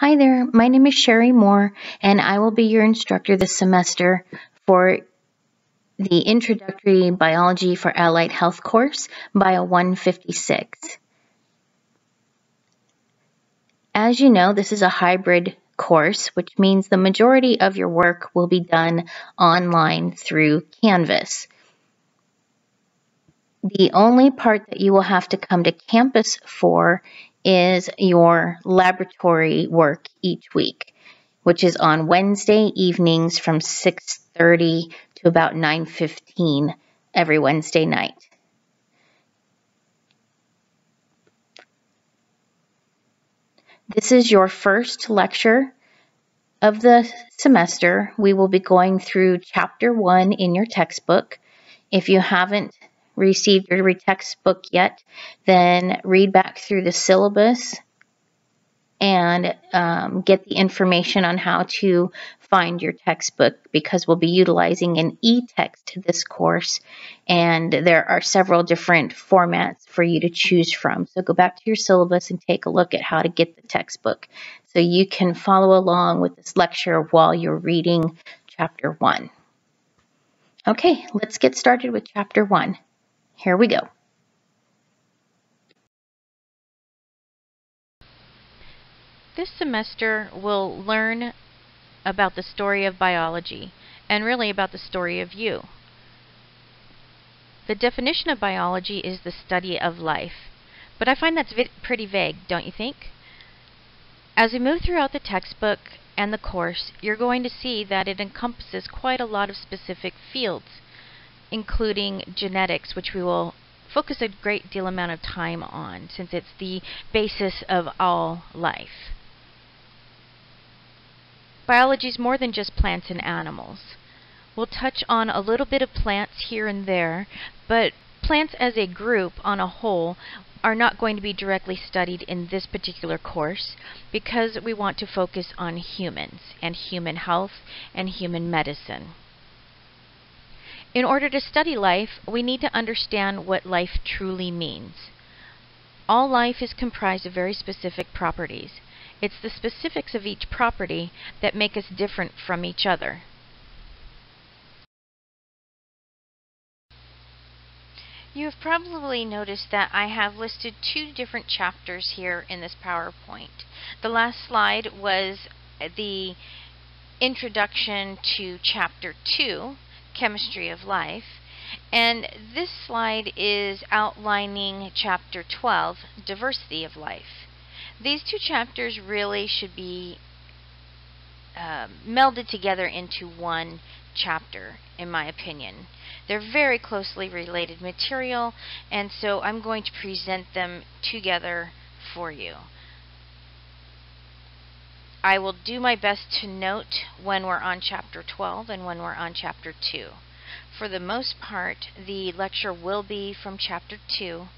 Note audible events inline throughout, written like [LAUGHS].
Hi there, my name is Sherri Moore, and I will be your instructor this semester for the Introductory Biology for Allied Health course, Bio 156. As you know, this is a hybrid course, which means the majority of your work will be done online through Canvas. The only part that you will have to come to campus for is your laboratory work each week, which is on Wednesday evenings from 6.30 to about 9.15 every Wednesday night. This is your first lecture of the semester. We will be going through chapter one in your textbook. If you haven't received your textbook yet, then read back through the syllabus and um, get the information on how to find your textbook because we'll be utilizing an e-text to this course and there are several different formats for you to choose from. So go back to your syllabus and take a look at how to get the textbook so you can follow along with this lecture while you're reading chapter one. Okay, let's get started with chapter one. Here we go. This semester we'll learn about the story of biology and really about the story of you. The definition of biology is the study of life, but I find that's pretty vague, don't you think? As we move throughout the textbook and the course, you're going to see that it encompasses quite a lot of specific fields including genetics, which we will focus a great deal amount of time on since it's the basis of all life. Biology is more than just plants and animals. We'll touch on a little bit of plants here and there, but plants as a group on a whole are not going to be directly studied in this particular course because we want to focus on humans and human health and human medicine. In order to study life, we need to understand what life truly means. All life is comprised of very specific properties. It's the specifics of each property that make us different from each other. You have probably noticed that I have listed two different chapters here in this PowerPoint. The last slide was the introduction to chapter 2 Chemistry of Life. And this slide is outlining Chapter 12, Diversity of Life. These two chapters really should be uh, melded together into one chapter, in my opinion. They're very closely related material, and so I'm going to present them together for you. I will do my best to note when we're on chapter 12 and when we're on chapter 2. For the most part, the lecture will be from chapter 2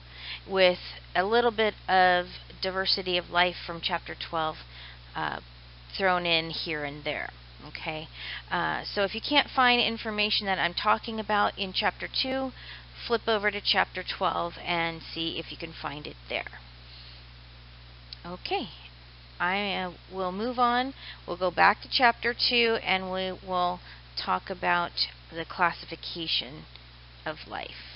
with a little bit of diversity of life from chapter 12 uh, thrown in here and there. Okay, uh, so if you can't find information that I'm talking about in chapter 2, flip over to chapter 12 and see if you can find it there. Okay, I uh, will move on. We'll go back to chapter 2 and we will talk about the classification of life.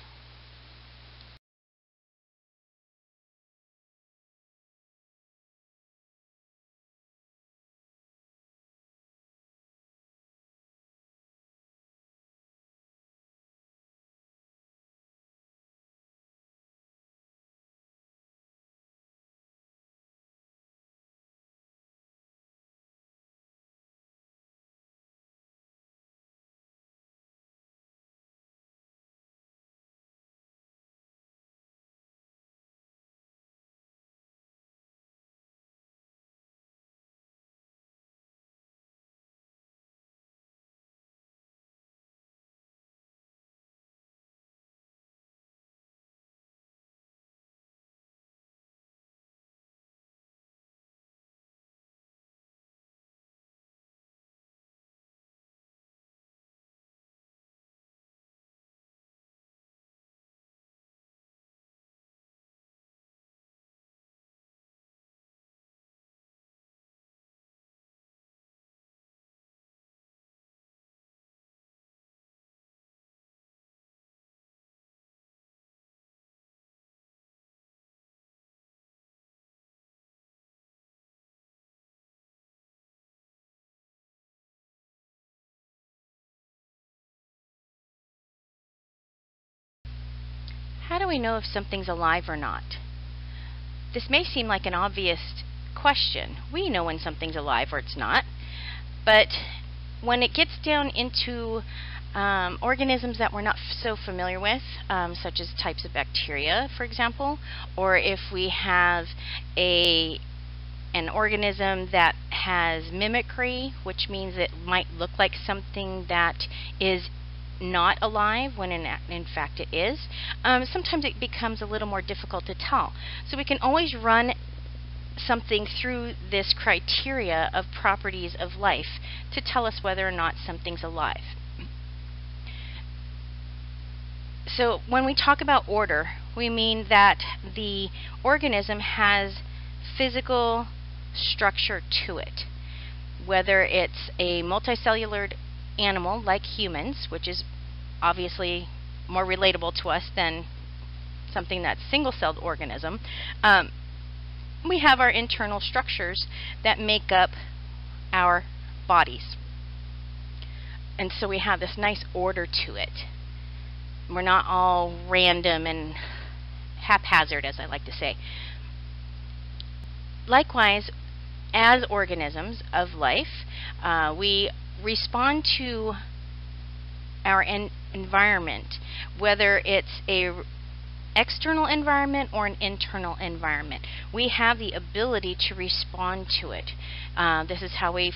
How do we know if something's alive or not? This may seem like an obvious question. We know when something's alive or it's not. But when it gets down into um, organisms that we're not so familiar with, um, such as types of bacteria, for example, or if we have a an organism that has mimicry, which means it might look like something that is not alive when in, in fact it is, um, sometimes it becomes a little more difficult to tell. So we can always run something through this criteria of properties of life to tell us whether or not something's alive. So when we talk about order, we mean that the organism has physical structure to it. Whether it's a multicellular animal like humans, which is obviously more relatable to us than something that's single-celled organism, um, we have our internal structures that make up our bodies. And so we have this nice order to it. We're not all random and haphazard, as I like to say. Likewise, as organisms of life, uh, we respond to our en environment, whether it's a external environment or an internal environment. We have the ability to respond to it. Uh, this is how we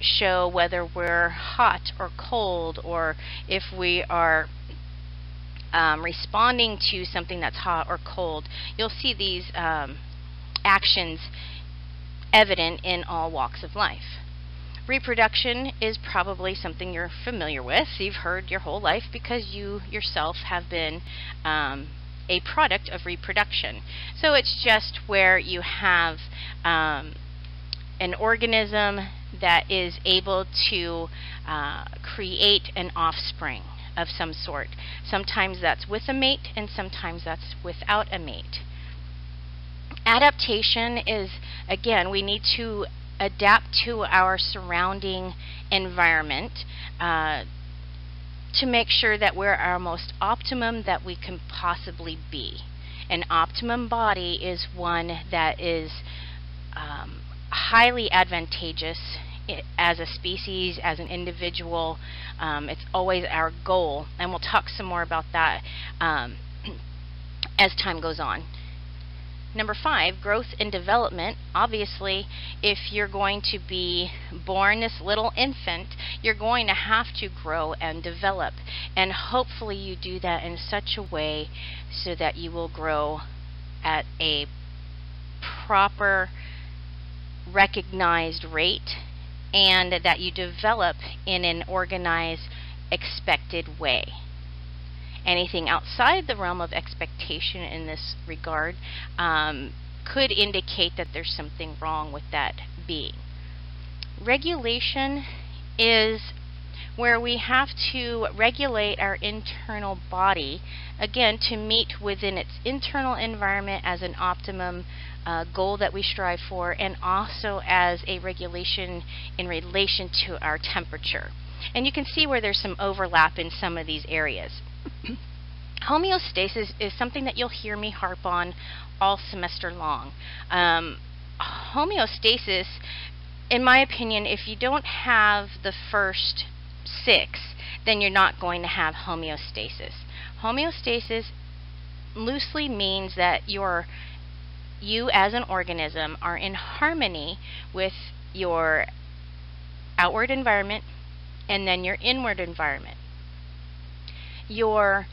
show whether we're hot or cold or if we are um, responding to something that's hot or cold. You'll see these um, actions evident in all walks of life. Reproduction is probably something you're familiar with. You've heard your whole life because you yourself have been um, a product of reproduction. So it's just where you have um, an organism that is able to uh, create an offspring of some sort. Sometimes that's with a mate and sometimes that's without a mate. Adaptation is, again, we need to adapt to our surrounding environment uh, to make sure that we're our most optimum that we can possibly be. An optimum body is one that is um, highly advantageous as a species, as an individual. Um, it's always our goal, and we'll talk some more about that um, [CLEARS THROAT] as time goes on. Number five, growth and development. Obviously, if you're going to be born this little infant, you're going to have to grow and develop. And hopefully you do that in such a way so that you will grow at a proper recognized rate and that you develop in an organized expected way anything outside the realm of expectation in this regard um, could indicate that there's something wrong with that being. Regulation is where we have to regulate our internal body, again, to meet within its internal environment as an optimum uh, goal that we strive for, and also as a regulation in relation to our temperature. And you can see where there's some overlap in some of these areas. Homeostasis is something that you'll hear me harp on all semester long. Um, homeostasis, in my opinion, if you don't have the first six, then you're not going to have homeostasis. Homeostasis loosely means that your you as an organism are in harmony with your outward environment and then your inward environment. Your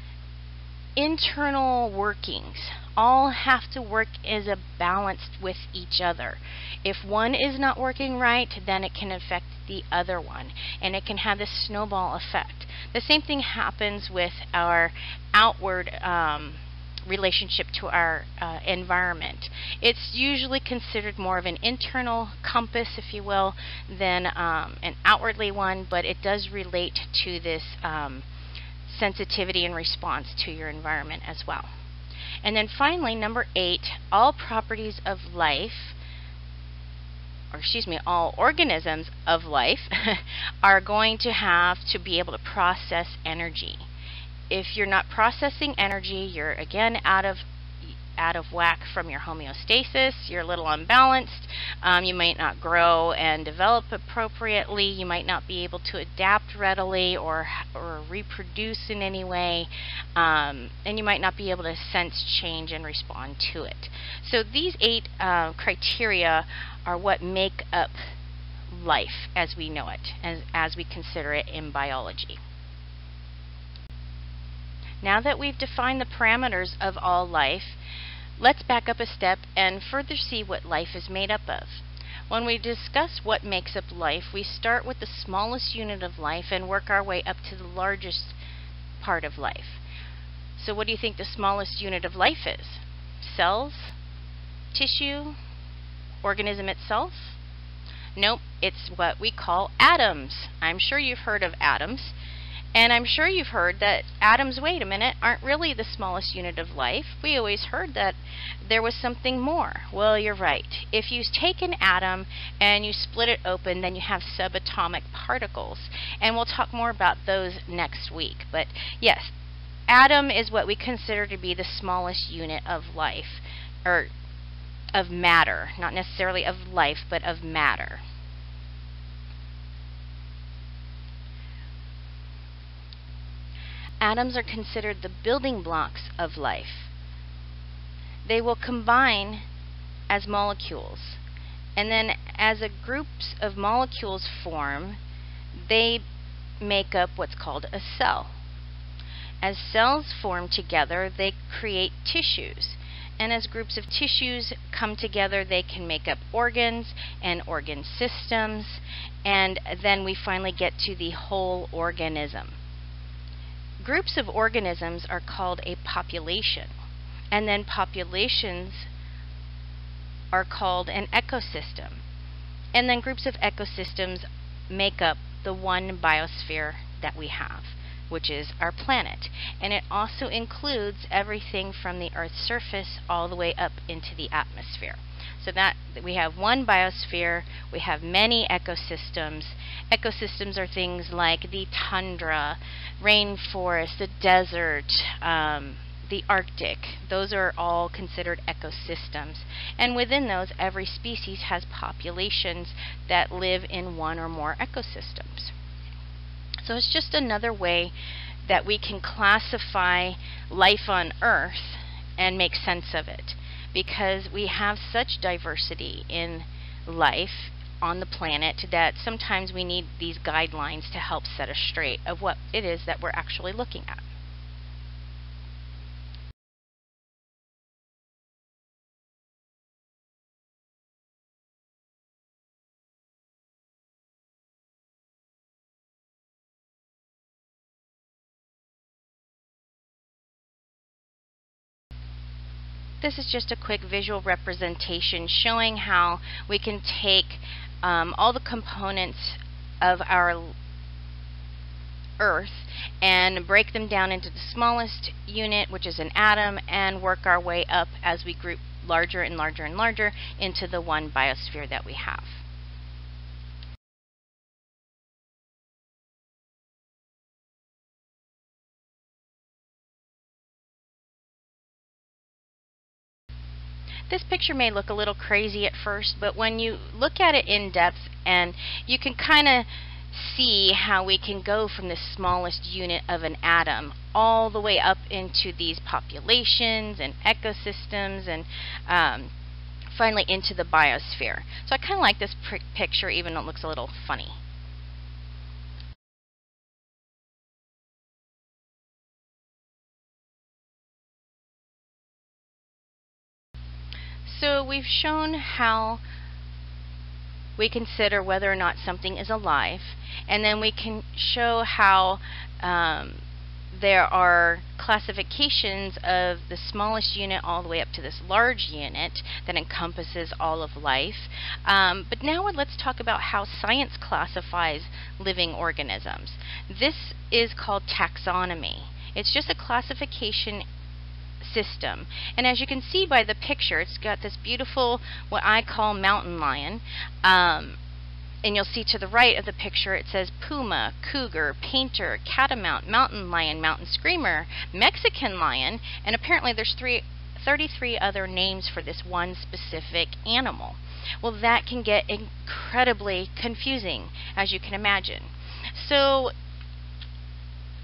internal workings all have to work as a balanced with each other. If one is not working right, then it can affect the other one, and it can have this snowball effect. The same thing happens with our outward um, relationship to our uh, environment. It's usually considered more of an internal compass, if you will, than um, an outwardly one, but it does relate to this um, sensitivity and response to your environment as well. And then finally, number eight, all properties of life, or excuse me, all organisms of life [LAUGHS] are going to have to be able to process energy. if you're not processing energy, you're again out of out of whack from your homeostasis, you're a little unbalanced, um, you might not grow and develop appropriately, you might not be able to adapt readily or, or reproduce in any way, um, and you might not be able to sense change and respond to it. So these eight uh, criteria are what make up life as we know it, as, as we consider it in biology. Now that we've defined the parameters of all life, let's back up a step and further see what life is made up of. When we discuss what makes up life, we start with the smallest unit of life and work our way up to the largest part of life. So what do you think the smallest unit of life is? Cells? Tissue? Organism itself? Nope, it's what we call atoms. I'm sure you've heard of atoms. And I'm sure you've heard that atoms, wait a minute, aren't really the smallest unit of life. We always heard that there was something more. Well, you're right. If you take an atom and you split it open, then you have subatomic particles. And we'll talk more about those next week. But yes, atom is what we consider to be the smallest unit of life, or of matter, not necessarily of life, but of matter. Atoms are considered the building blocks of life. They will combine as molecules. And then as a groups of molecules form, they make up what's called a cell. As cells form together, they create tissues and as groups of tissues come together, they can make up organs and organ systems, and then we finally get to the whole organism. Groups of organisms are called a population, and then populations are called an ecosystem. And then groups of ecosystems make up the one biosphere that we have which is our planet. And it also includes everything from the Earth's surface all the way up into the atmosphere. So that we have one biosphere, we have many ecosystems. Ecosystems are things like the tundra, rainforest, the desert, um, the Arctic. Those are all considered ecosystems. And within those, every species has populations that live in one or more ecosystems. So it's just another way that we can classify life on Earth and make sense of it because we have such diversity in life on the planet that sometimes we need these guidelines to help set us straight of what it is that we're actually looking at. This is just a quick visual representation showing how we can take um, all the components of our Earth and break them down into the smallest unit, which is an atom, and work our way up as we group larger and larger and larger into the one biosphere that we have. This picture may look a little crazy at first, but when you look at it in depth and you can kind of see how we can go from the smallest unit of an atom all the way up into these populations and ecosystems and um, finally into the biosphere. So I kind of like this picture even though it looks a little funny. So we've shown how we consider whether or not something is alive, and then we can show how um, there are classifications of the smallest unit all the way up to this large unit that encompasses all of life. Um, but now let's talk about how science classifies living organisms. This is called taxonomy. It's just a classification system. And as you can see by the picture, it's got this beautiful, what I call mountain lion. Um, and you'll see to the right of the picture it says puma, cougar, painter, catamount, mountain lion, mountain screamer, Mexican lion, and apparently there's three, 33 other names for this one specific animal. Well, that can get incredibly confusing, as you can imagine. So,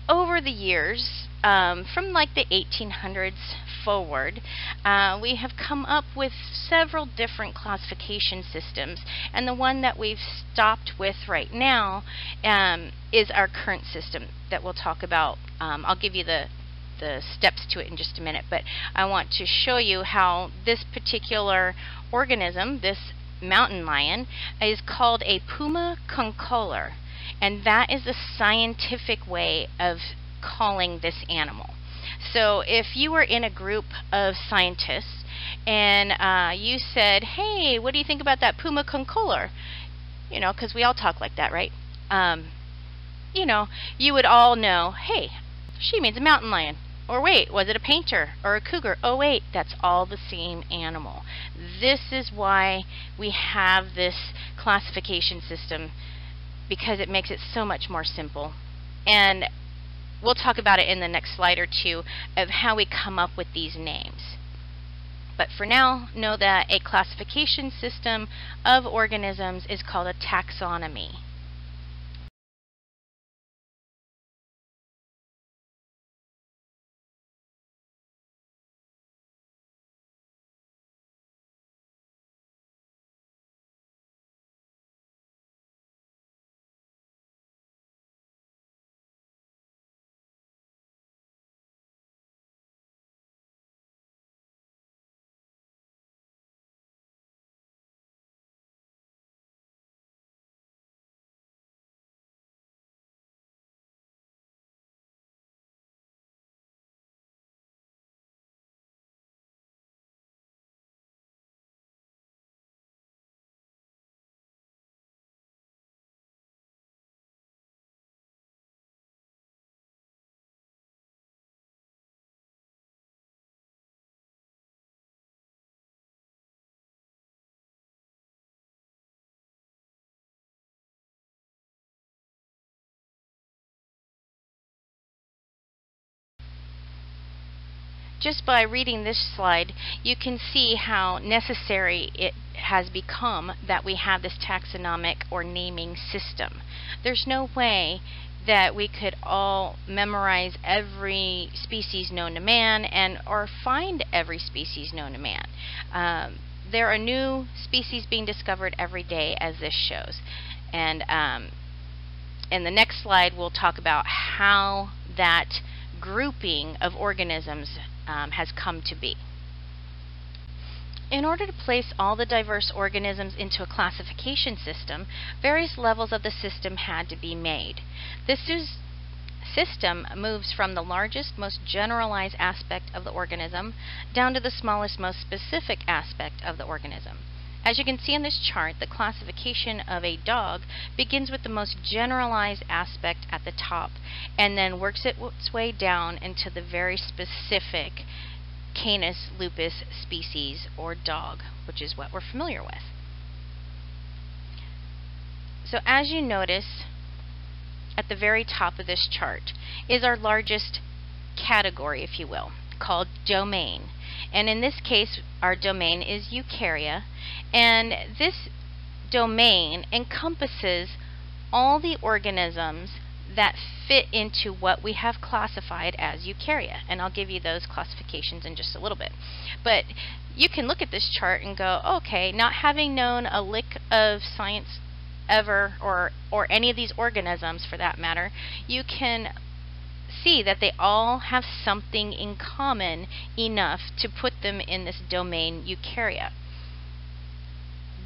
over the years, um, from like the 1800s forward, uh, we have come up with several different classification systems, and the one that we've stopped with right now um, is our current system that we'll talk about. Um, I'll give you the the steps to it in just a minute, but I want to show you how this particular organism, this mountain lion, is called a puma concolor, and that is the scientific way of calling this animal. So if you were in a group of scientists and uh, you said, hey, what do you think about that puma concolor? You know, because we all talk like that, right? Um, you know, you would all know, hey, she means a mountain lion. Or wait, was it a painter or a cougar? Oh wait, that's all the same animal. This is why we have this classification system because it makes it so much more simple. And we'll talk about it in the next slide or two of how we come up with these names. But for now, know that a classification system of organisms is called a taxonomy. Just by reading this slide, you can see how necessary it has become that we have this taxonomic or naming system. There's no way that we could all memorize every species known to man and or find every species known to man. Um, there are new species being discovered every day as this shows. And um, in the next slide we'll talk about how that grouping of organisms um, has come to be. In order to place all the diverse organisms into a classification system, various levels of the system had to be made. This is, system moves from the largest, most generalized aspect of the organism down to the smallest, most specific aspect of the organism. As you can see in this chart, the classification of a dog begins with the most generalized aspect at the top and then works its way down into the very specific Canis lupus species or dog, which is what we're familiar with. So as you notice at the very top of this chart is our largest category, if you will, called domain. And in this case, our domain is Eukarya. And this domain encompasses all the organisms that fit into what we have classified as eukarya. And I'll give you those classifications in just a little bit. But you can look at this chart and go, okay, not having known a lick of science ever or or any of these organisms for that matter, you can see that they all have something in common enough to put them in this domain eukarya.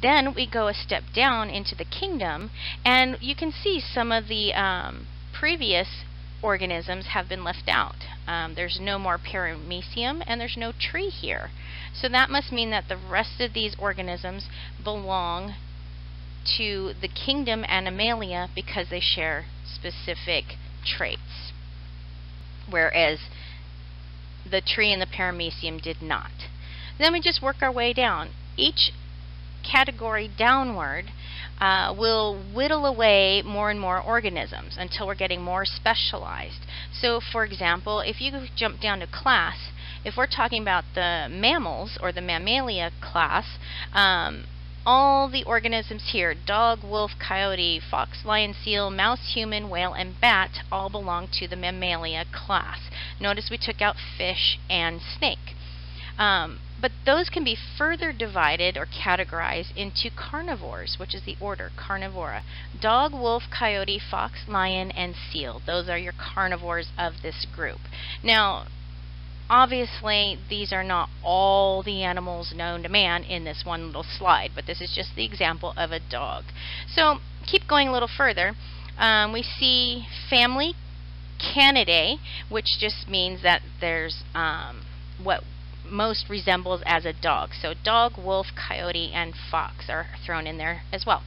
Then we go a step down into the kingdom, and you can see some of the um, previous organisms have been left out. Um, there's no more paramecium, and there's no tree here. So that must mean that the rest of these organisms belong to the kingdom Animalia because they share specific traits whereas the tree and the paramecium did not. Then we just work our way down. Each category downward uh, we'll whittle away more and more organisms until we're getting more specialized. So, for example, if you jump down to class, if we're talking about the mammals or the Mammalia class, um, all the organisms here dog, wolf, coyote, fox, lion, seal, mouse, human, whale, and bat all belong to the Mammalia class. Notice we took out fish and snake. Um, but those can be further divided or categorized into carnivores, which is the order, carnivora. Dog, wolf, coyote, fox, lion, and seal. Those are your carnivores of this group. Now, obviously, these are not all the animals known to man in this one little slide, but this is just the example of a dog. So, keep going a little further. Um, we see family Canidae, which just means that there's um, what most resembles as a dog. So dog, wolf, coyote, and fox are thrown in there as well.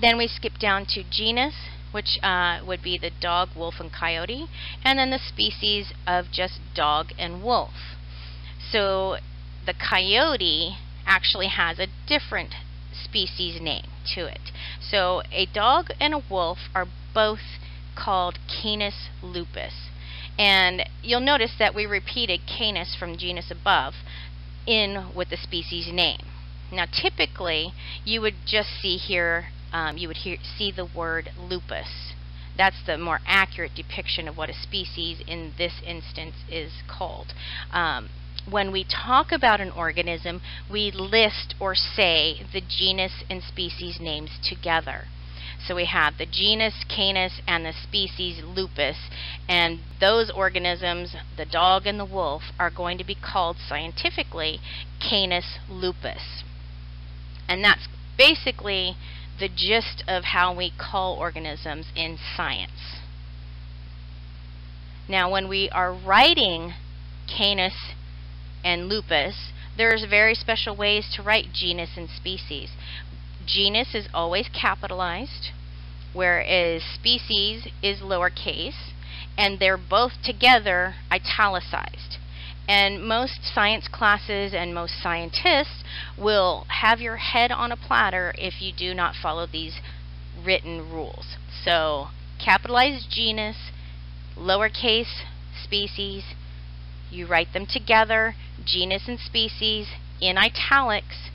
Then we skip down to genus, which uh, would be the dog, wolf, and coyote, and then the species of just dog and wolf. So the coyote actually has a different species name to it. So a dog and a wolf are both called Canis lupus. And you'll notice that we repeated Canis from genus above in with the species name. Now typically you would just see here, um, you would hear, see the word lupus. That's the more accurate depiction of what a species in this instance is called. Um, when we talk about an organism, we list or say the genus and species names together. So we have the genus Canis and the species Lupus, and those organisms, the dog and the wolf, are going to be called scientifically Canis lupus. And that's basically the gist of how we call organisms in science. Now when we are writing Canis and lupus, there's very special ways to write genus and species genus is always capitalized, whereas species is lowercase, and they're both together italicized. And most science classes and most scientists will have your head on a platter if you do not follow these written rules. So, capitalized genus, lowercase species, you write them together, genus and species, in italics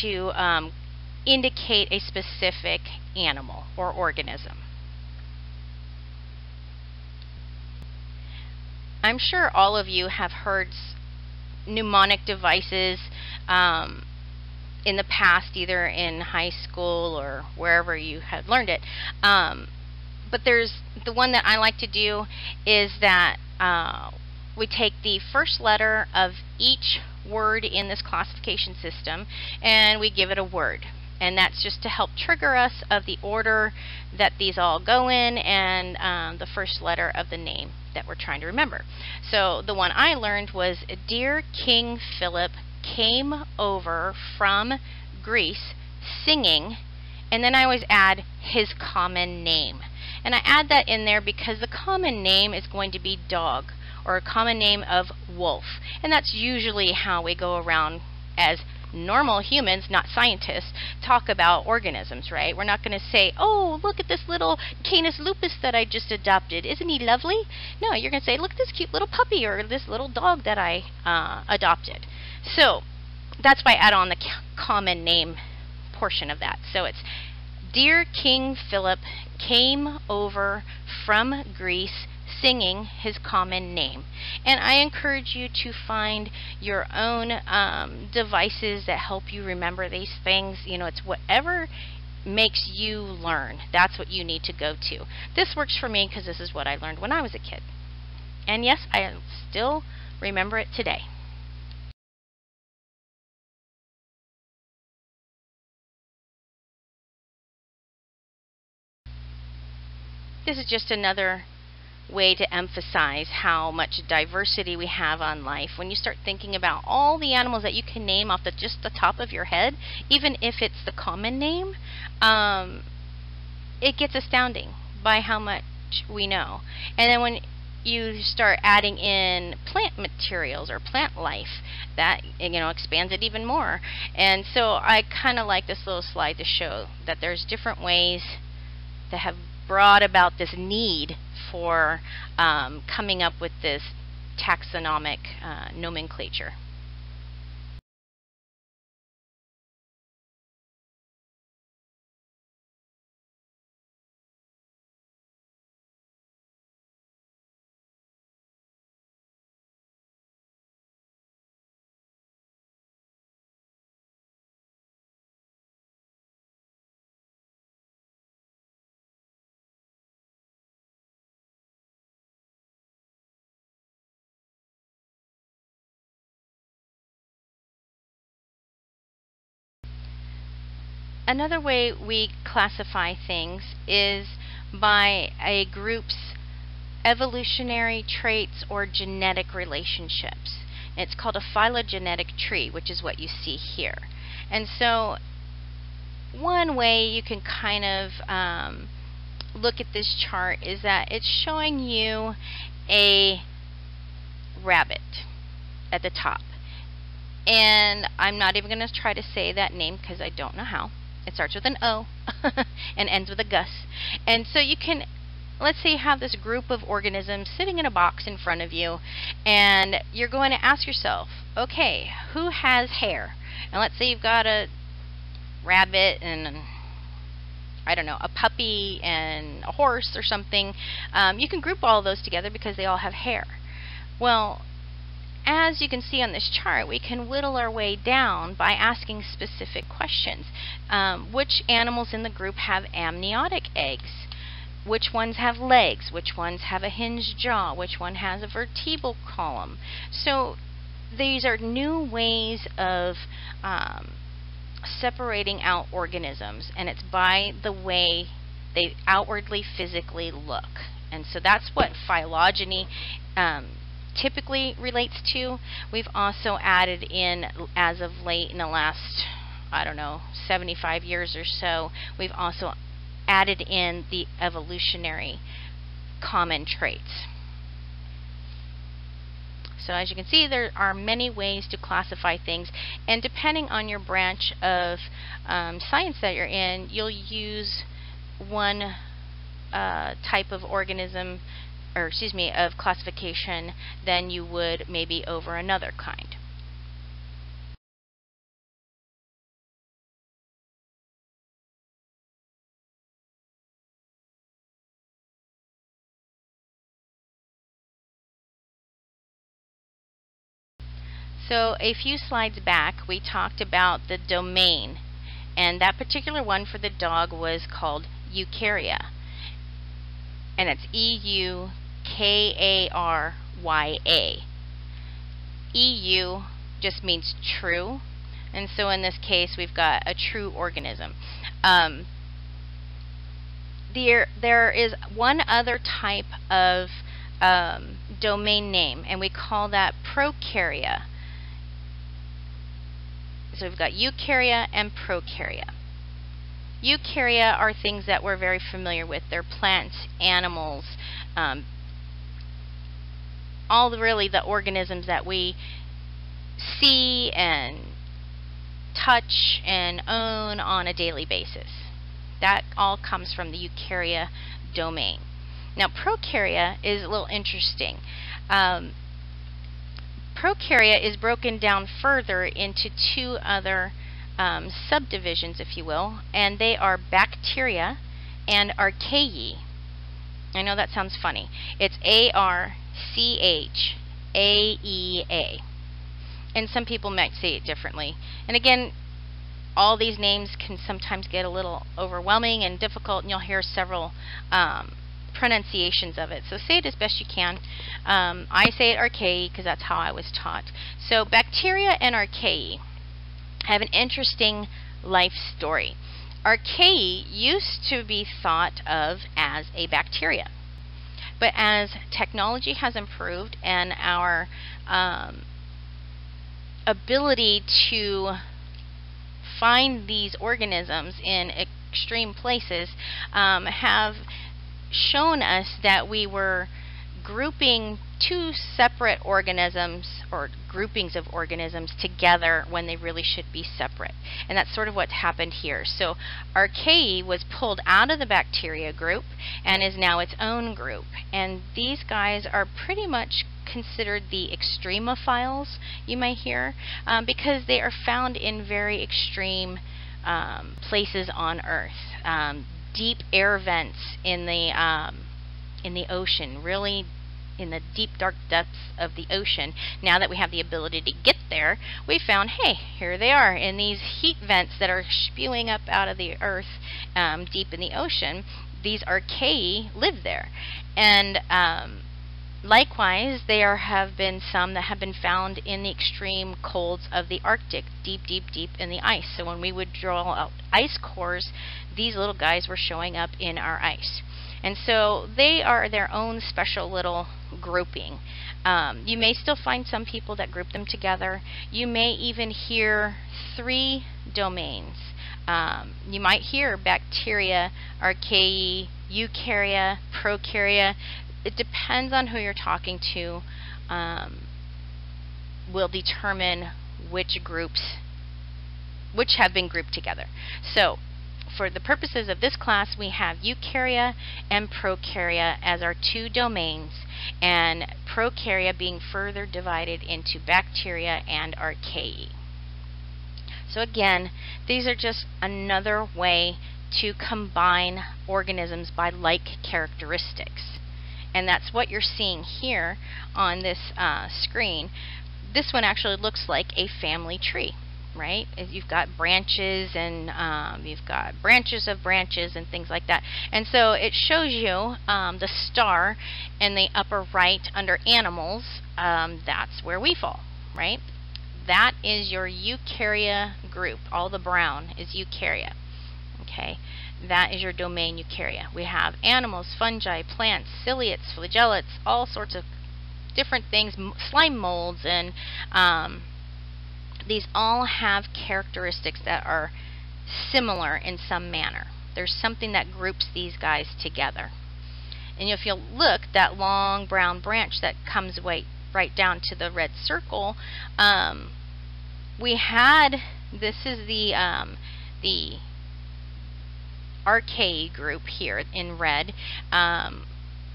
to um, indicate a specific animal or organism. I'm sure all of you have heard mnemonic devices um, in the past, either in high school or wherever you had learned it. Um, but there's the one that I like to do is that uh, we take the first letter of each word in this classification system and we give it a word and that's just to help trigger us of the order that these all go in and um, the first letter of the name that we're trying to remember. So the one I learned was Dear King Philip came over from Greece singing and then I always add his common name. And I add that in there because the common name is going to be dog or a common name of wolf. And that's usually how we go around as normal humans, not scientists, talk about organisms, right? We're not going to say, oh, look at this little Canis lupus that I just adopted. Isn't he lovely? No, you're going to say, look at this cute little puppy or this little dog that I uh, adopted. So that's why I add on the common name portion of that. So it's Dear King Philip came over from Greece singing his common name. And I encourage you to find your own um, devices that help you remember these things. You know, it's whatever makes you learn. That's what you need to go to. This works for me because this is what I learned when I was a kid. And yes, I still remember it today. This is just another way to emphasize how much diversity we have on life. When you start thinking about all the animals that you can name off the just the top of your head, even if it's the common name, um, it gets astounding by how much we know. And then when you start adding in plant materials or plant life that you know expands it even more and so I kind of like this little slide to show that there's different ways that have brought about this need for um, coming up with this taxonomic uh, nomenclature. Another way we classify things is by a group's evolutionary traits or genetic relationships. It's called a phylogenetic tree, which is what you see here. And so one way you can kind of um, look at this chart is that it's showing you a rabbit at the top. And I'm not even going to try to say that name because I don't know how. It starts with an O [LAUGHS] and ends with a Gus. And so you can, let's say you have this group of organisms sitting in a box in front of you, and you're going to ask yourself, okay, who has hair? And let's say you've got a rabbit and I don't know, a puppy and a horse or something. Um, you can group all those together because they all have hair. Well, as you can see on this chart, we can whittle our way down by asking specific questions. Um, which animals in the group have amniotic eggs? Which ones have legs? Which ones have a hinged jaw? Which one has a vertebral column? So these are new ways of um, separating out organisms, and it's by the way they outwardly physically look. And so that's what phylogeny um, typically relates to. We've also added in, as of late in the last, I don't know, 75 years or so, we've also added in the evolutionary common traits. So as you can see, there are many ways to classify things, and depending on your branch of um, science that you're in, you'll use one uh, type of organism or excuse me, of classification than you would maybe over another kind. So a few slides back we talked about the domain and that particular one for the dog was called Eukarya and it's EU K-A-R-Y-A. EU just means true, and so in this case we've got a true organism. Um, there, there is one other type of um, domain name, and we call that prokarya. So we've got eukarya and prokarya. Eukarya are things that we're very familiar with. They're plants, animals, um, all the, really the organisms that we see and touch and own on a daily basis. That all comes from the eukarya domain. Now prokarya is a little interesting. Um, prokarya is broken down further into two other um, subdivisions, if you will, and they are bacteria and archaea. I know that sounds funny. It's A-R C H A E A. And some people might say it differently. And again, all these names can sometimes get a little overwhelming and difficult, and you'll hear several um, pronunciations of it. So say it as best you can. Um, I say it archaea because that's how I was taught. So bacteria and archaea have an interesting life story. Archaea used to be thought of as a bacteria. But as technology has improved and our um, ability to find these organisms in extreme places um, have shown us that we were grouping two separate organisms or groupings of organisms together when they really should be separate. And that's sort of what happened here. So Archaea was pulled out of the bacteria group and is now its own group. And these guys are pretty much considered the extremophiles, you might hear, um, because they are found in very extreme um, places on Earth. Um, deep air vents in the um, in the ocean, really in the deep dark depths of the ocean. Now that we have the ability to get there, we found, hey, here they are in these heat vents that are spewing up out of the earth um, deep in the ocean. These archaea live there. And um, Likewise, there have been some that have been found in the extreme colds of the Arctic, deep, deep, deep in the ice. So when we would draw out ice cores, these little guys were showing up in our ice. And so they are their own special little grouping. Um, you may still find some people that group them together. You may even hear three domains. Um, you might hear bacteria, archaea, eukarya, prokarya it depends on who you're talking to, um, will determine which groups, which have been grouped together. So, for the purposes of this class, we have eukarya and prokarya as our two domains, and prokarya being further divided into bacteria and archaea. So again, these are just another way to combine organisms by like characteristics and that's what you're seeing here on this uh, screen. This one actually looks like a family tree right? You've got branches and um, you've got branches of branches and things like that. And so it shows you um, the star in the upper right under animals. Um, that's where we fall, right? That is your eukarya group. All the brown is eukarya. Okay, that is your domain eukarya. We have animals, fungi, plants, ciliates, flagellates, all sorts of different things, slime molds, and um, these all have characteristics that are similar in some manner. There's something that groups these guys together. And if you look, that long brown branch that comes right, right down to the red circle, um, we had, this is the, um, the archaea group here in red, um,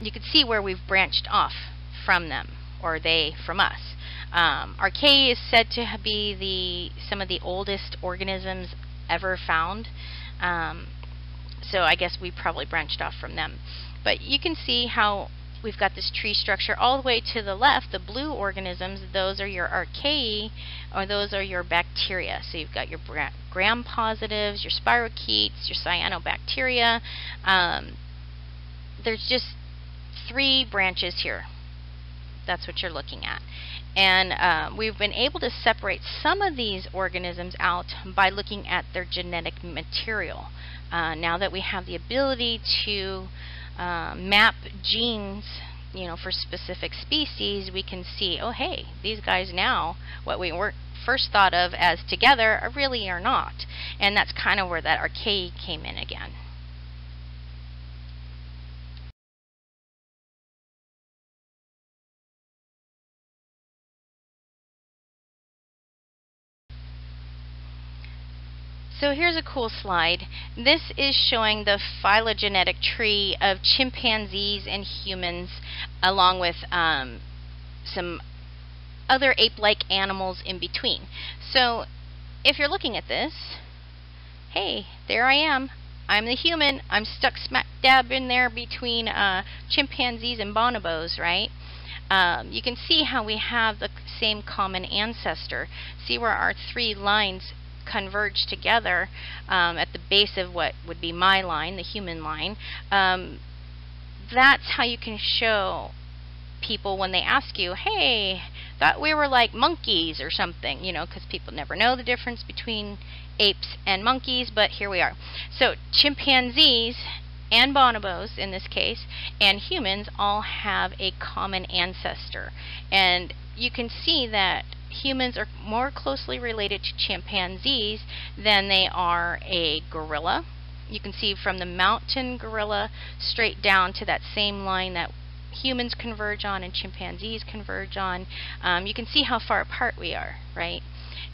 you can see where we've branched off from them, or they from us. Um, archaea is said to be the some of the oldest organisms ever found. Um, so I guess we probably branched off from them. But you can see how we've got this tree structure all the way to the left, the blue organisms, those are your archaea, or those are your bacteria. So you've got your gram positives, your spirochetes, your cyanobacteria. Um, there's just three branches here. That's what you're looking at. And uh, we've been able to separate some of these organisms out by looking at their genetic material. Uh, now that we have the ability to uh, map genes you know, for specific species, we can see, oh, hey, these guys now, what we were first thought of as together, really are not. And that's kind of where that archaea came in again. So here's a cool slide. This is showing the phylogenetic tree of chimpanzees and humans along with um, some other ape-like animals in between. So if you're looking at this, hey, there I am. I'm the human. I'm stuck smack dab in there between uh, chimpanzees and bonobos, right? Um, you can see how we have the same common ancestor. See where our three lines converge together um, at the base of what would be my line, the human line, um, that's how you can show people when they ask you, hey, thought we were like monkeys or something, you know, because people never know the difference between apes and monkeys, but here we are. So chimpanzees and bonobos in this case and humans all have a common ancestor and you can see that humans are more closely related to chimpanzees than they are a gorilla. You can see from the mountain gorilla straight down to that same line that humans converge on and chimpanzees converge on, um, you can see how far apart we are, right?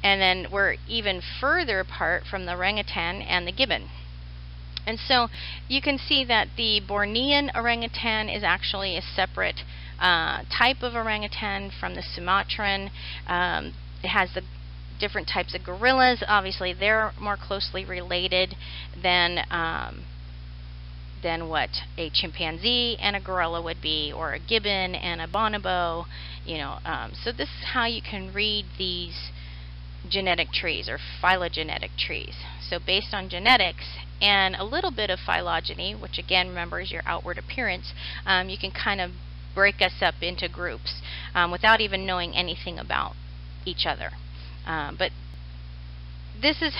And then we're even further apart from the orangutan and the gibbon. And so you can see that the Bornean orangutan is actually a separate uh, type of orangutan from the Sumatran. Um, it has the different types of gorillas. Obviously, they're more closely related than um, than what a chimpanzee and a gorilla would be, or a gibbon and a bonobo. You know, um, so this is how you can read these genetic trees or phylogenetic trees. So based on genetics and a little bit of phylogeny, which again remember is your outward appearance, um, you can kind of break us up into groups um, without even knowing anything about each other. Um, but this is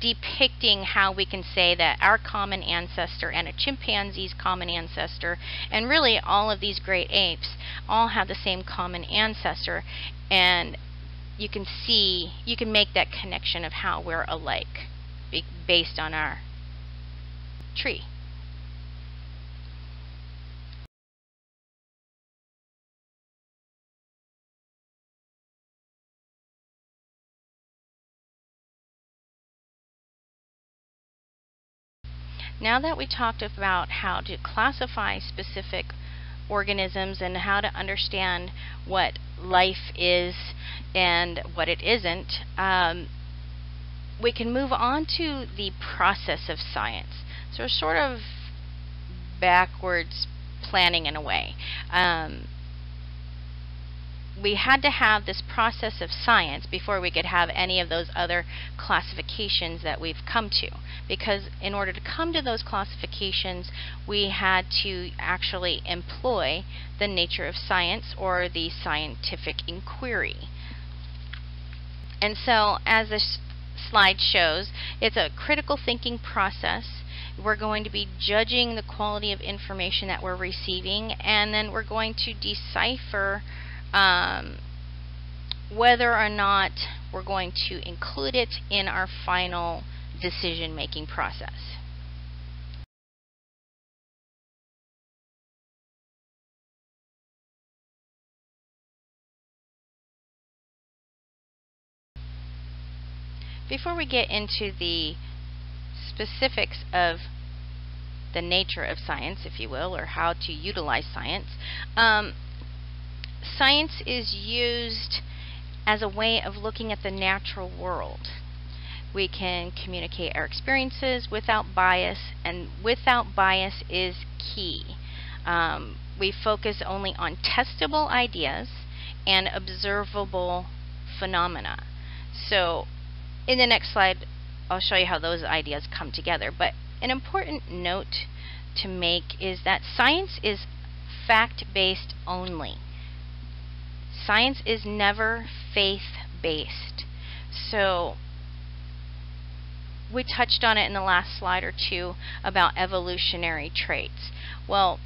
depicting how we can say that our common ancestor and a chimpanzee's common ancestor, and really all of these great apes, all have the same common ancestor. And you can see, you can make that connection of how we're alike based on our tree. Now that we talked about how to classify specific organisms and how to understand what life is and what it isn't, um, we can move on to the process of science. So sort of backwards planning in a way. Um, we had to have this process of science before we could have any of those other classifications that we've come to. Because in order to come to those classifications, we had to actually employ the nature of science or the scientific inquiry. And so, as this slide shows, it's a critical thinking process. We're going to be judging the quality of information that we're receiving, and then we're going to decipher um, whether or not we're going to include it in our final decision making process. Before we get into the specifics of the nature of science, if you will, or how to utilize science, um, science is used as a way of looking at the natural world. We can communicate our experiences without bias, and without bias is key. Um, we focus only on testable ideas and observable phenomena. So, in the next slide, I'll show you how those ideas come together. But an important note to make is that science is fact based only science is never faith-based. So we touched on it in the last slide or two about evolutionary traits. Well,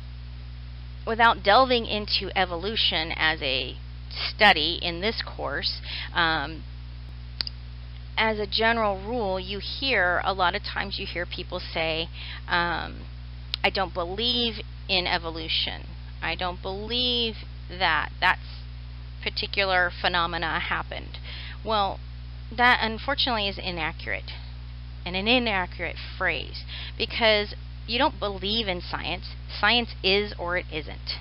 without delving into evolution as a study in this course, um, as a general rule, you hear a lot of times you hear people say, um, I don't believe in evolution. I don't believe that. That's particular phenomena happened. Well, that unfortunately is inaccurate and an inaccurate phrase because you don't believe in science. Science is or it isn't.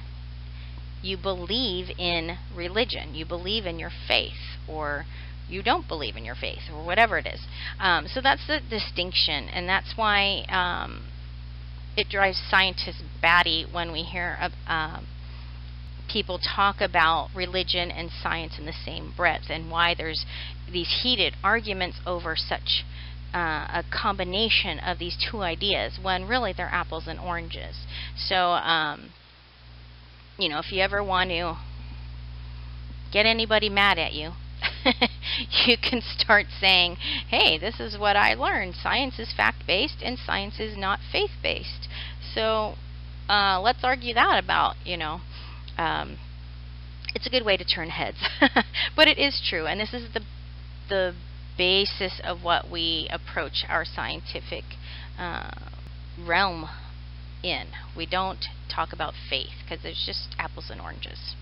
You believe in religion. You believe in your faith or you don't believe in your faith or whatever it is. Um, so that's the distinction and that's why um, it drives scientists batty when we hear uh, people talk about religion and science in the same breath and why there's these heated arguments over such uh, a combination of these two ideas when really they're apples and oranges. So, um, you know, if you ever want to get anybody mad at you, [LAUGHS] you can start saying, hey, this is what I learned. Science is fact based and science is not faith based. So, uh, let's argue that about, you know, um, it's a good way to turn heads. [LAUGHS] but it is true, and this is the the basis of what we approach our scientific uh, realm in. We don't talk about faith because it's just apples and oranges.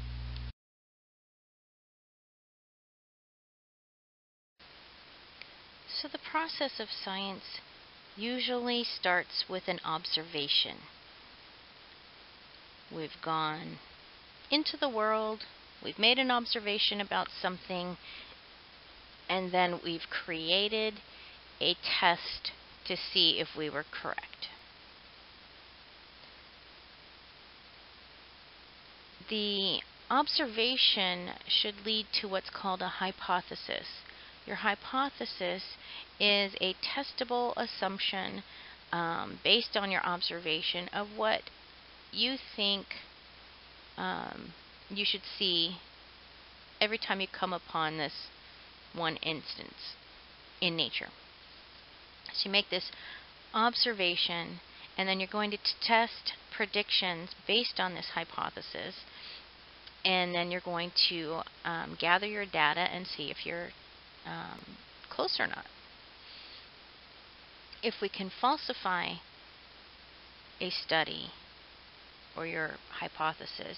So the process of science usually starts with an observation. We've gone into the world, we've made an observation about something, and then we've created a test to see if we were correct. The observation should lead to what's called a hypothesis. Your hypothesis is a testable assumption um, based on your observation of what you think um, you should see every time you come upon this one instance in nature. So you make this observation and then you're going to test predictions based on this hypothesis and then you're going to um, gather your data and see if you're um, close or not. If we can falsify a study or your hypothesis,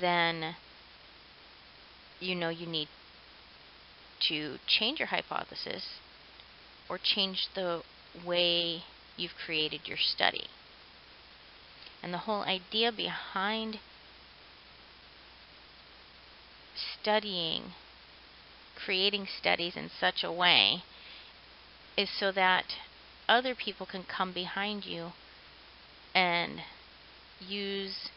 then you know you need to change your hypothesis or change the way you've created your study. And the whole idea behind studying, creating studies in such a way, is so that other people can come behind you and use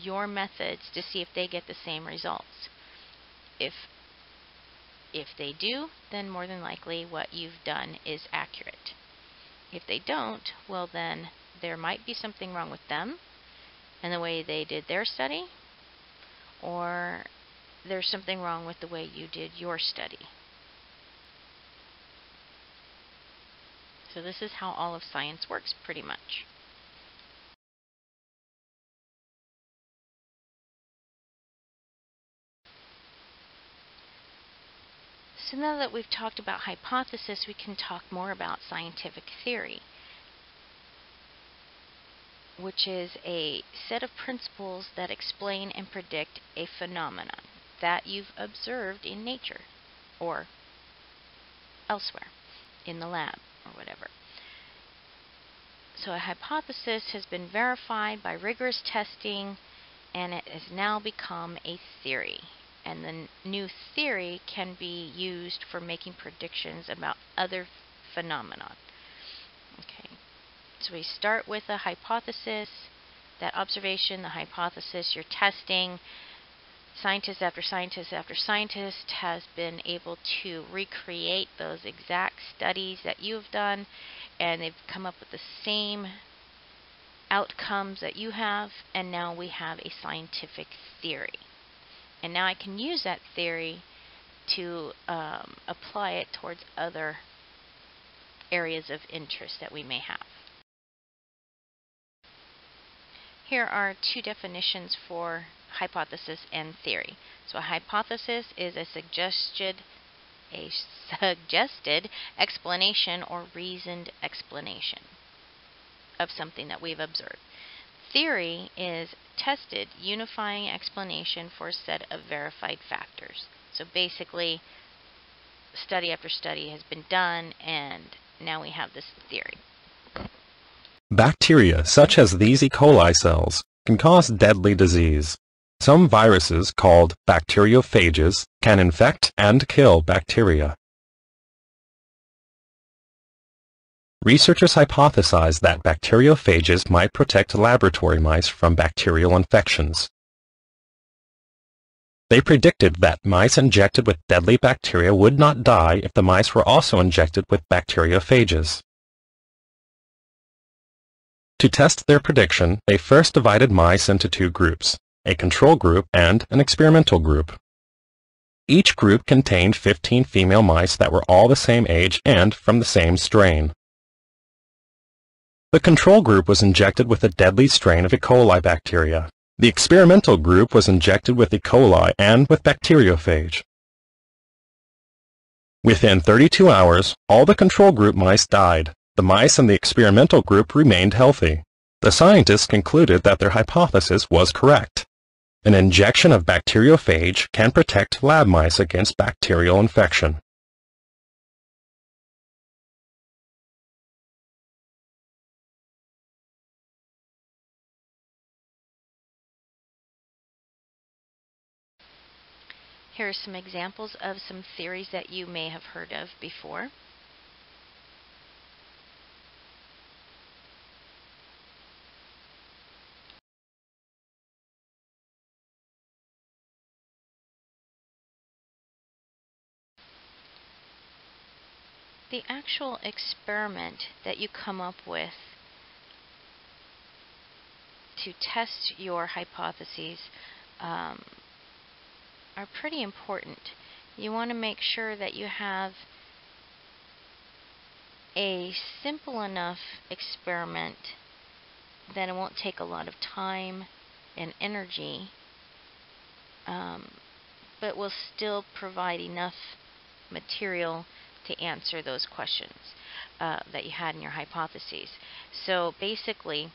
your methods to see if they get the same results. If if they do, then more than likely what you've done is accurate. If they don't, well then there might be something wrong with them and the way they did their study, or there's something wrong with the way you did your study. So this is how all of science works pretty much. So now that we've talked about hypothesis, we can talk more about scientific theory, which is a set of principles that explain and predict a phenomenon that you've observed in nature or elsewhere in the lab or whatever. So a hypothesis has been verified by rigorous testing and it has now become a theory and the new theory can be used for making predictions about other phenomena. Okay, so we start with a hypothesis, that observation, the hypothesis, you're testing. Scientist after scientist after scientist has been able to recreate those exact studies that you've done, and they've come up with the same outcomes that you have, and now we have a scientific theory. And now I can use that theory to um, apply it towards other areas of interest that we may have. Here are two definitions for hypothesis and theory. So a hypothesis is a suggested a suggested explanation or reasoned explanation of something that we've observed. Theory is tested unifying explanation for a set of verified factors. So basically, study after study has been done, and now we have this theory. Bacteria, such as these E. coli cells, can cause deadly disease. Some viruses, called bacteriophages, can infect and kill bacteria. Researchers hypothesized that bacteriophages might protect laboratory mice from bacterial infections. They predicted that mice injected with deadly bacteria would not die if the mice were also injected with bacteriophages. To test their prediction, they first divided mice into two groups, a control group and an experimental group. Each group contained 15 female mice that were all the same age and from the same strain. The control group was injected with a deadly strain of E. coli bacteria. The experimental group was injected with E. coli and with bacteriophage. Within 32 hours, all the control group mice died. The mice in the experimental group remained healthy. The scientists concluded that their hypothesis was correct. An injection of bacteriophage can protect lab mice against bacterial infection. Here are some examples of some theories that you may have heard of before. The actual experiment that you come up with to test your hypotheses um, are pretty important. You want to make sure that you have a simple enough experiment that it won't take a lot of time and energy, um, but will still provide enough material to answer those questions uh, that you had in your hypotheses. So basically,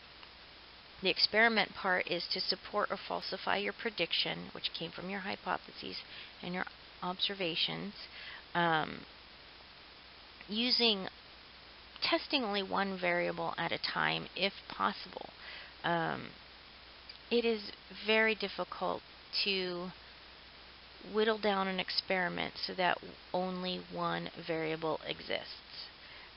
the experiment part is to support or falsify your prediction, which came from your hypotheses and your observations, um, using testing only one variable at a time if possible. Um, it is very difficult to whittle down an experiment so that only one variable exists.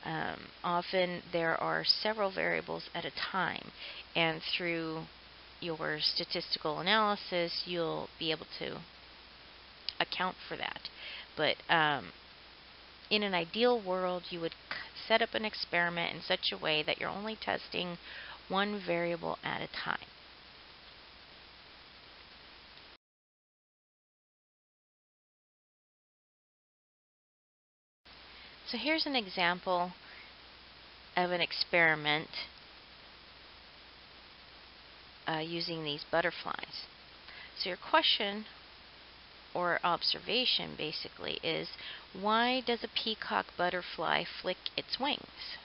Um, often there are several variables at a time, and through your statistical analysis, you'll be able to account for that. But um, in an ideal world, you would set up an experiment in such a way that you're only testing one variable at a time. So here's an example of an experiment uh, using these butterflies. So your question or observation basically is why does a peacock butterfly flick its wings?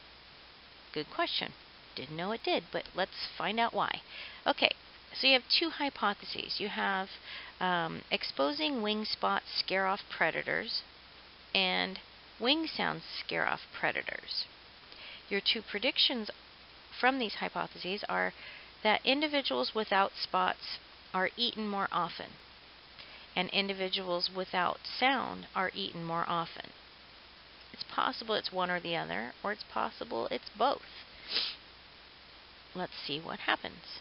Good question. Didn't know it did, but let's find out why. Okay, so you have two hypotheses. You have um, exposing wing spots scare off predators and wing sounds scare off predators. Your two predictions from these hypotheses are that individuals without spots are eaten more often, and individuals without sound are eaten more often. It's possible it's one or the other, or it's possible it's both. Let's see what happens.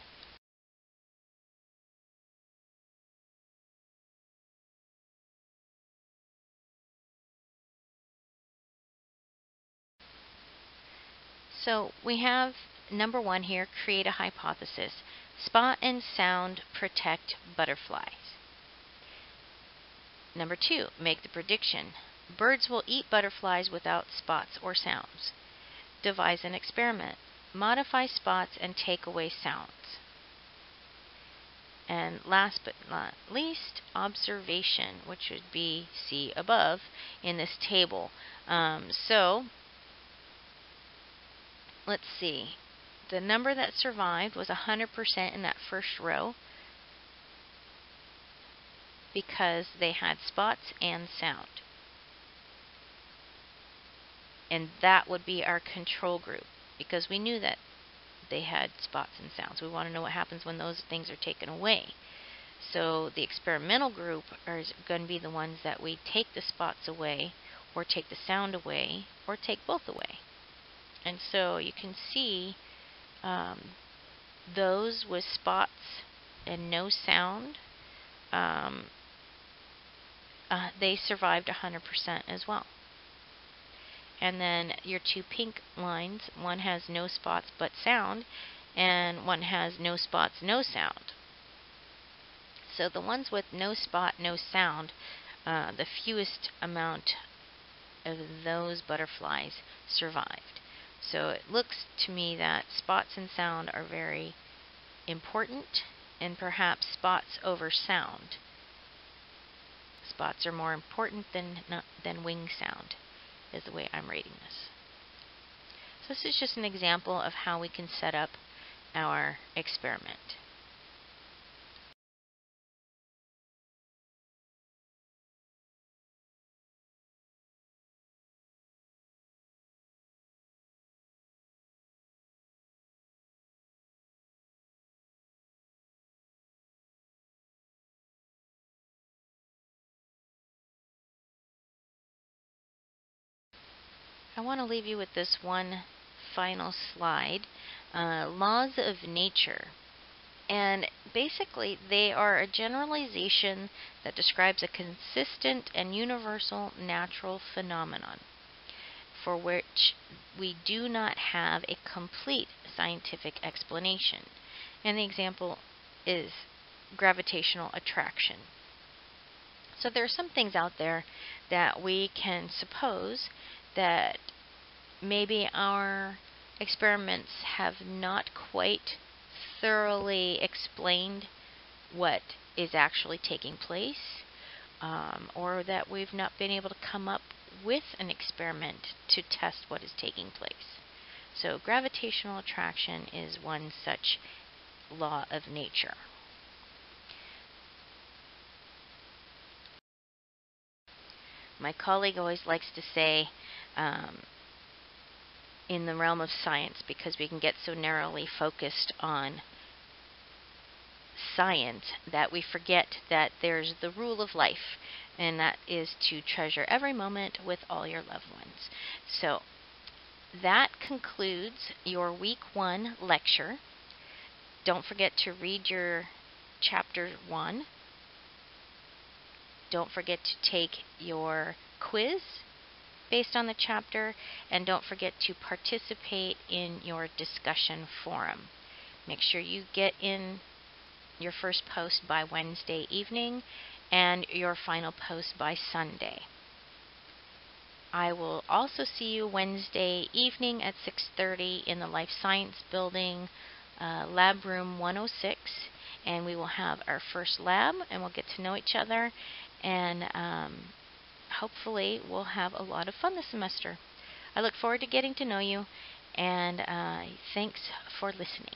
So we have number one here, create a hypothesis. Spot and sound protect butterflies. Number two, make the prediction. Birds will eat butterflies without spots or sounds. Devise an experiment. Modify spots and take away sounds. And last but not least, observation, which would be C above in this table. Um, so let's see. The number that survived was 100% in that first row because they had spots and sound. And that would be our control group because we knew that they had spots and sounds. We want to know what happens when those things are taken away. So the experimental group are going to be the ones that we take the spots away or take the sound away or take both away. And so you can see um, those with spots and no sound, um, uh, they survived 100% as well. And then your two pink lines, one has no spots but sound, and one has no spots, no sound. So the ones with no spot, no sound, uh, the fewest amount of those butterflies survived. So it looks to me that spots and sound are very important and perhaps spots over sound. Spots are more important than, than wing sound is the way I'm rating this. So this is just an example of how we can set up our experiment. I want to leave you with this one final slide. Uh, laws of nature. And basically, they are a generalization that describes a consistent and universal natural phenomenon for which we do not have a complete scientific explanation. And the example is gravitational attraction. So there are some things out there that we can suppose that maybe our experiments have not quite thoroughly explained what is actually taking place, um, or that we've not been able to come up with an experiment to test what is taking place. So, gravitational attraction is one such law of nature. My colleague always likes to say, um, in the realm of science because we can get so narrowly focused on science that we forget that there's the rule of life, and that is to treasure every moment with all your loved ones. So that concludes your week one lecture. Don't forget to read your chapter one. Don't forget to take your quiz based on the chapter, and don't forget to participate in your discussion forum. Make sure you get in your first post by Wednesday evening and your final post by Sunday. I will also see you Wednesday evening at 6:30 in the Life Science Building, uh, Lab Room 106, and we will have our first lab, and we'll get to know each other. And um, hopefully we'll have a lot of fun this semester. I look forward to getting to know you, and uh, thanks for listening.